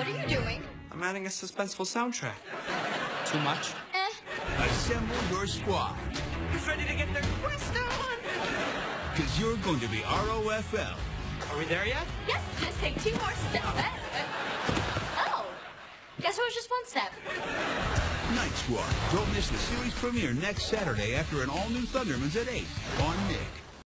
What are you doing? I'm adding a suspenseful soundtrack. Too much? Eh. Assemble your squad. Who's ready to get their quest on? Because you're going to be ROFL. Are we there yet? Yes, just take two more steps. Eh. Oh. Guess it was just one step. Knight Squad. Don't miss the series premiere next Saturday after an all-new Thundermans at 8 on Nick.